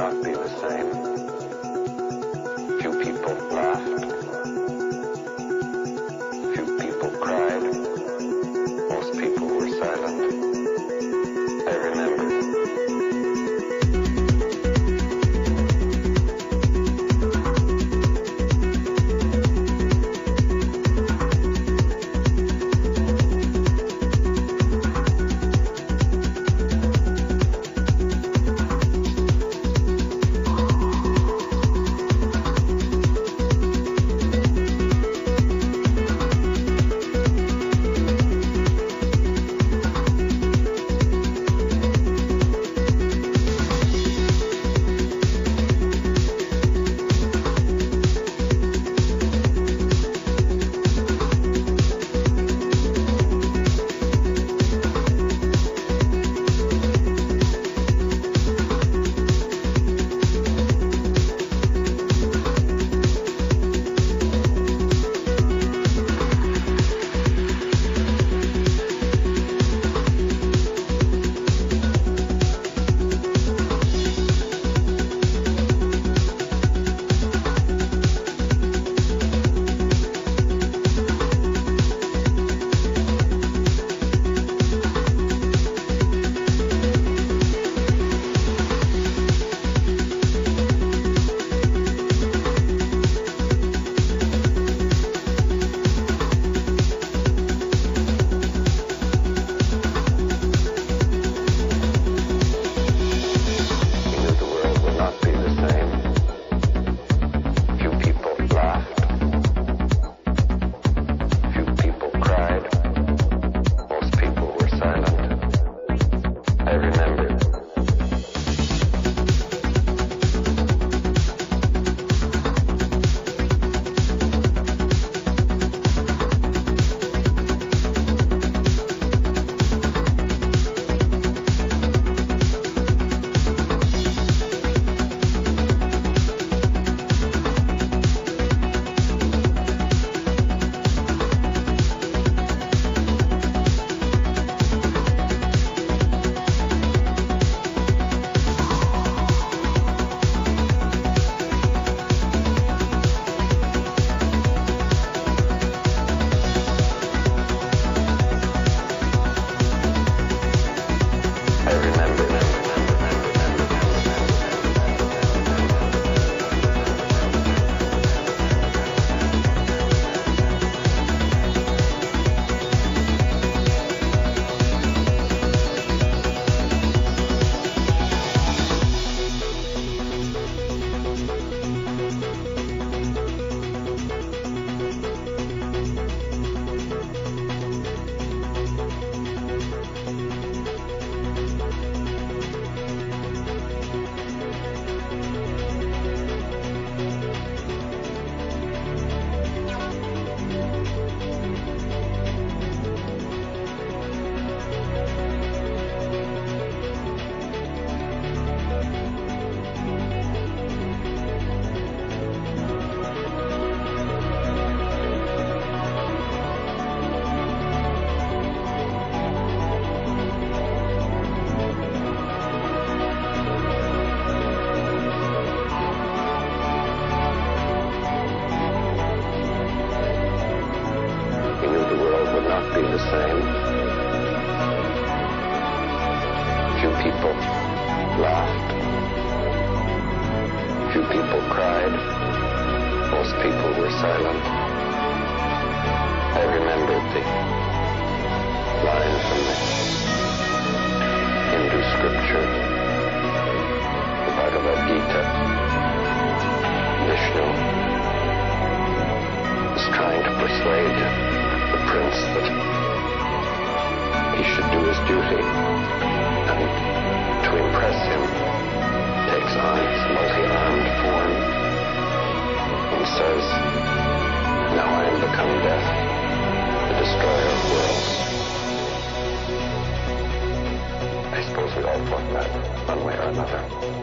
Not be the same. Few people laughed. Be the same. Few people laughed. Few people cried. Most people were silent. I remembered the his duty and to impress him takes on its multi-armed form and says, Now I am become death, the destroyer of worlds. I suppose we all thought that one way or another.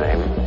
Be